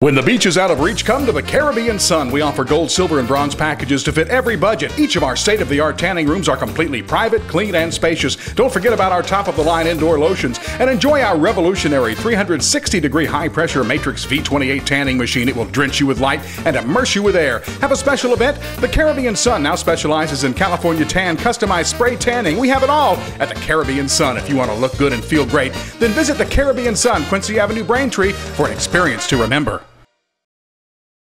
When the beach is out of reach, come to the Caribbean Sun. We offer gold, silver, and bronze packages to fit every budget. Each of our state of the art tanning rooms are completely private, clean, and spacious. Don't forget about our top of the line indoor lotions and enjoy our revolutionary 360 degree high pressure Matrix V28 tanning machine. It will drench you with light and immerse you with air. Have a special event? The Caribbean Sun now specializes in California tan, customized spray tanning. We have it all at the Caribbean Sun. If you want to look good and feel great, then visit the Caribbean Sun, Quincy Avenue, Braintree, for an experience to remember.